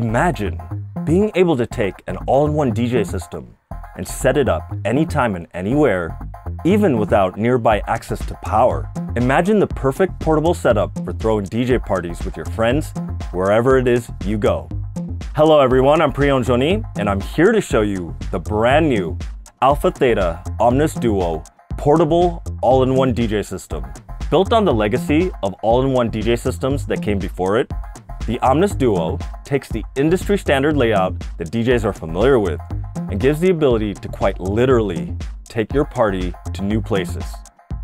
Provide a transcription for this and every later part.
Imagine being able to take an all-in-one DJ system and set it up anytime and anywhere, even without nearby access to power. Imagine the perfect portable setup for throwing DJ parties with your friends, wherever it is you go. Hello everyone, I'm Priyon Joni, and I'm here to show you the brand new Alpha Theta Omnis Duo portable all-in-one DJ system. Built on the legacy of all-in-one DJ systems that came before it, the Omnis Duo takes the industry standard layout that DJs are familiar with and gives the ability to quite literally take your party to new places.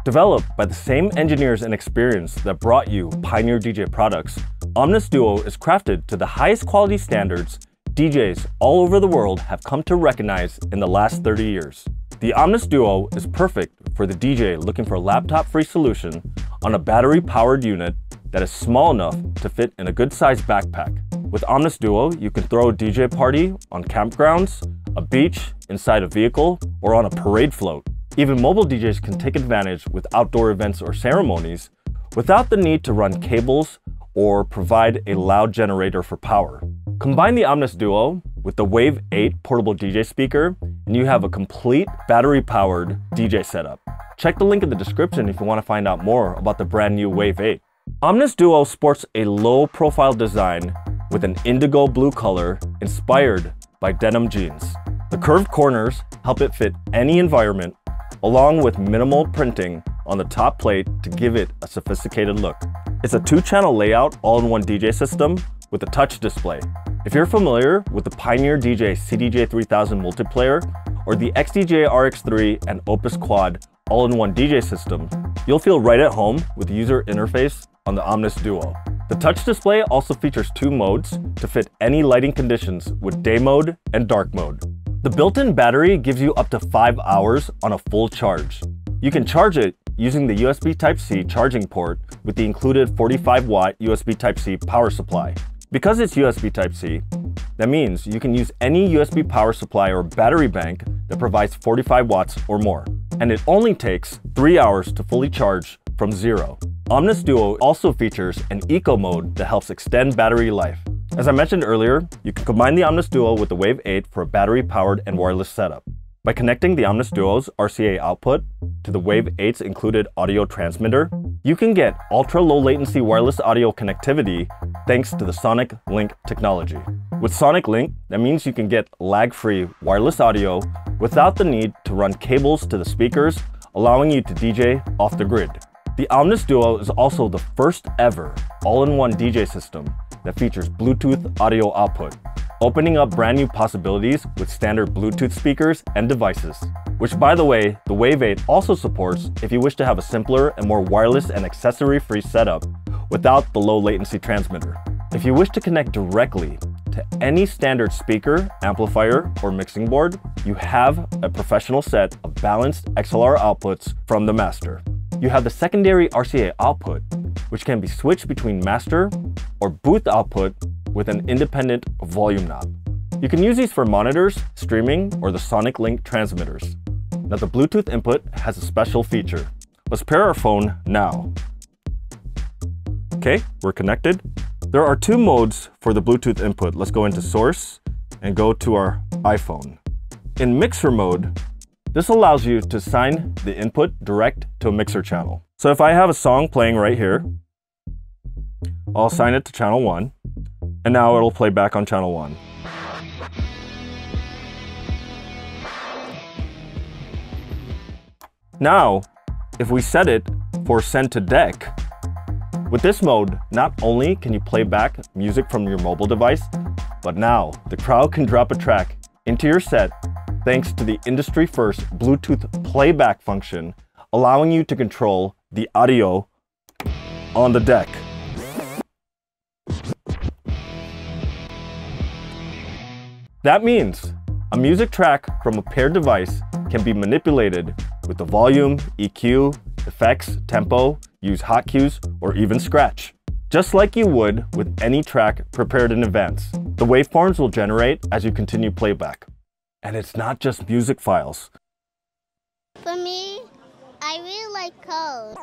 Developed by the same engineers and experience that brought you Pioneer DJ products, Omnis Duo is crafted to the highest quality standards DJs all over the world have come to recognize in the last 30 years. The Omnis Duo is perfect for the DJ looking for a laptop-free solution on a battery-powered unit that is small enough to fit in a good-sized backpack. With Omnis Duo, you can throw a DJ party on campgrounds, a beach, inside a vehicle, or on a parade float. Even mobile DJs can take advantage with outdoor events or ceremonies without the need to run cables or provide a loud generator for power. Combine the Omnis Duo with the Wave 8 portable DJ speaker and you have a complete battery-powered DJ setup. Check the link in the description if you want to find out more about the brand new Wave 8. Omnis Duo sports a low-profile design with an indigo blue color inspired by denim jeans. The curved corners help it fit any environment along with minimal printing on the top plate to give it a sophisticated look. It's a two-channel layout all-in-one DJ system with a touch display. If you're familiar with the Pioneer DJ CDJ3000 multiplayer or the XDJ RX3 and Opus Quad all-in-one DJ system, you'll feel right at home with user interface on the Omnis Duo. The touch display also features two modes to fit any lighting conditions with day mode and dark mode. The built-in battery gives you up to 5 hours on a full charge. You can charge it using the USB Type-C charging port with the included 45 watt USB Type-C power supply. Because it's USB Type-C, that means you can use any USB power supply or battery bank that provides 45 watts or more. And it only takes 3 hours to fully charge from zero. Omnis Duo also features an eco mode that helps extend battery life. As I mentioned earlier, you can combine the Omnis Duo with the Wave 8 for a battery-powered and wireless setup. By connecting the Omnis Duo's RCA output to the Wave 8's included audio transmitter, you can get ultra-low latency wireless audio connectivity thanks to the Sonic Link technology. With Sonic Link, that means you can get lag-free wireless audio without the need to run cables to the speakers, allowing you to DJ off the grid. The Omnis Duo is also the first ever all-in-one DJ system that features Bluetooth audio output, opening up brand new possibilities with standard Bluetooth speakers and devices. Which by the way, the Wave 8 also supports if you wish to have a simpler and more wireless and accessory-free setup without the low latency transmitter. If you wish to connect directly to any standard speaker, amplifier, or mixing board, you have a professional set of balanced XLR outputs from the master. You have the secondary RCA output, which can be switched between master or booth output with an independent volume knob. You can use these for monitors, streaming, or the Sonic Link transmitters. Now the Bluetooth input has a special feature. Let's pair our phone now. Okay, we're connected. There are two modes for the Bluetooth input. Let's go into source and go to our iPhone. In mixer mode, this allows you to assign the input direct to a mixer channel. So if I have a song playing right here, I'll assign it to channel one, and now it'll play back on channel one. Now, if we set it for send to deck, with this mode, not only can you play back music from your mobile device, but now the crowd can drop a track into your set thanks to the industry-first Bluetooth playback function, allowing you to control the audio on the deck. That means a music track from a paired device can be manipulated with the volume, EQ, effects, tempo, use hot cues, or even scratch. Just like you would with any track prepared in advance, the waveforms will generate as you continue playback. And it's not just music files. For me, I really like code.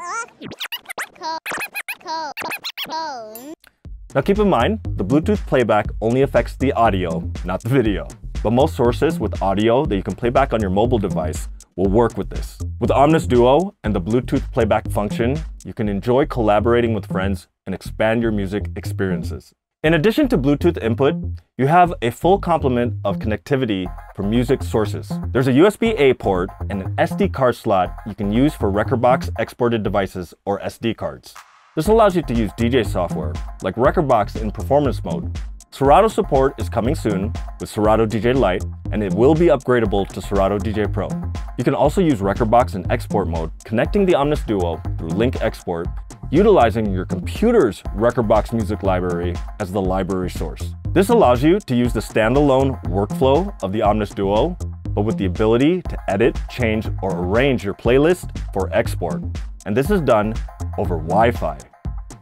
Now keep in mind, the Bluetooth playback only affects the audio, not the video. But most sources with audio that you can play back on your mobile device will work with this. With Omnis Duo and the Bluetooth playback function, you can enjoy collaborating with friends and expand your music experiences. In addition to Bluetooth input, you have a full complement of connectivity for music sources. There's a USB-A port and an SD card slot you can use for Rekordbox exported devices or SD cards. This allows you to use DJ software, like Rekordbox in performance mode. Serato support is coming soon with Serato DJ Lite, and it will be upgradable to Serato DJ Pro. You can also use Rekordbox in export mode, connecting the Omnis Duo through Link Export utilizing your computer's Rekordbox music library as the library source. This allows you to use the standalone workflow of the Omnis Duo, but with the ability to edit, change, or arrange your playlist for export. And this is done over Wi-Fi.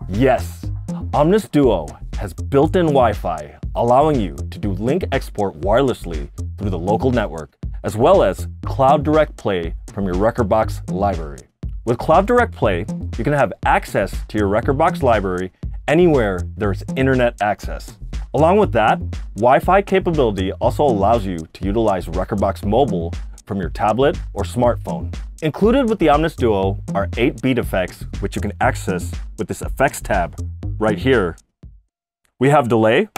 Yes, Omnis Duo has built-in Wi-Fi, allowing you to do link export wirelessly through the local network, as well as Cloud Direct Play from your Rekordbox library. With Cloud Direct Play, you can have access to your Rekordbox library anywhere there's internet access. Along with that, Wi-Fi capability also allows you to utilize Rekordbox Mobile from your tablet or smartphone. Included with the Omnis Duo are 8 beat effects, which you can access with this effects tab right here. We have delay,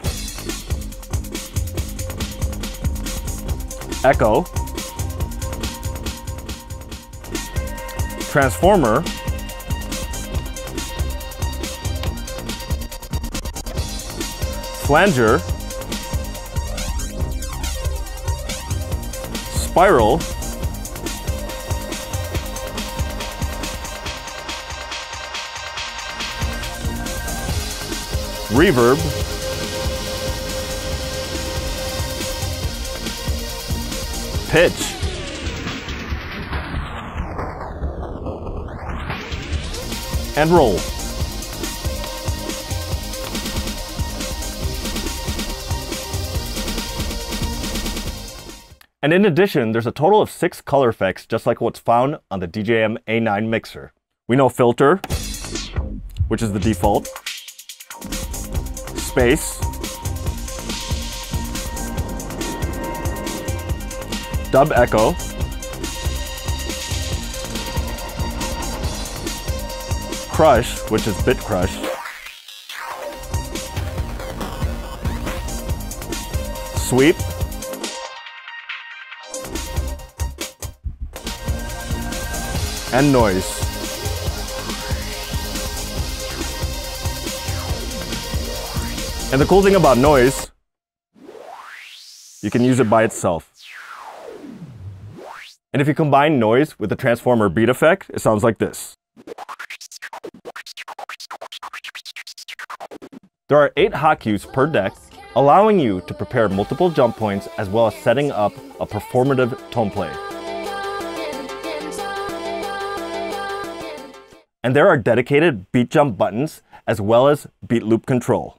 echo, transformer, flanger, spiral, reverb, pitch, and roll. And in addition, there's a total of six color effects, just like what's found on the DJM A9 mixer. We know filter, which is the default, space, dub echo, Crush, which is Bit Crush. Sweep. And noise. And the cool thing about noise, you can use it by itself. And if you combine noise with the transformer beat effect, it sounds like this. There are 8 hot cues per deck, allowing you to prepare multiple jump points as well as setting up a performative tone play. And there are dedicated beat jump buttons as well as beat loop control.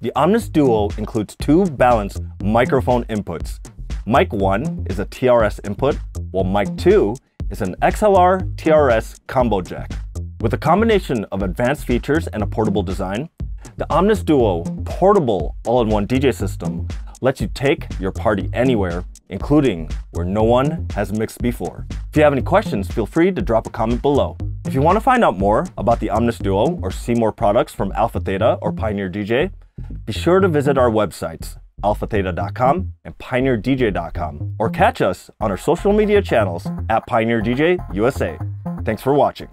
The Omnis Duo includes two balanced microphone inputs. Mic 1 is a TRS input, while Mic 2 is an XLR TRS combo jack. With a combination of advanced features and a portable design, the Omnis Duo portable all-in-one DJ system lets you take your party anywhere, including where no one has mixed before. If you have any questions, feel free to drop a comment below. If you want to find out more about the Omnis Duo or see more products from Alpha Theta or Pioneer DJ, be sure to visit our websites, alphatheta.com and pioneerdj.com, or catch us on our social media channels at Pioneer DJ USA. Thanks for watching.